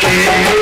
Thank.